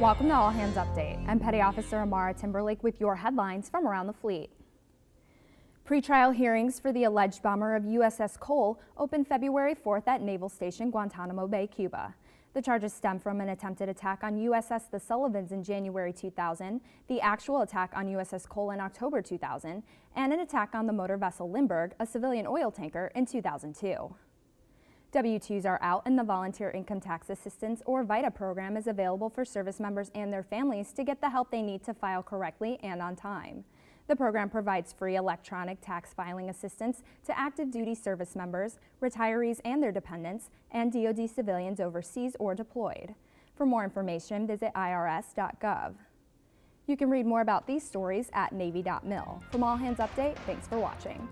Welcome to All Hands Update. I'm Petty Officer Amara Timberlake with your headlines from around the fleet. Pretrial hearings for the alleged bomber of USS Cole opened February 4th at Naval Station Guantanamo Bay, Cuba. The charges stem from an attempted attack on USS The Sullivans in January 2000, the actual attack on USS Cole in October 2000, and an attack on the motor vessel Limburg, a civilian oil tanker, in 2002. W-2s are out and the Volunteer Income Tax Assistance or VITA program is available for service members and their families to get the help they need to file correctly and on time. The program provides free electronic tax filing assistance to active duty service members, retirees and their dependents, and DoD civilians overseas or deployed. For more information, visit irs.gov. You can read more about these stories at Navy.mil. From All Hands Update, thanks for watching.